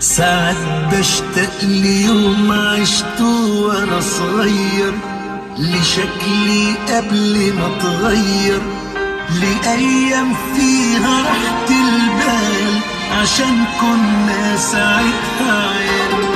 ساعات بشتاق ليوم عشته وأنا صغير. لشكلي قبل ما اتغير؟ لأيام فيها راحة البال؟ عشان كنا ساعتها عيال.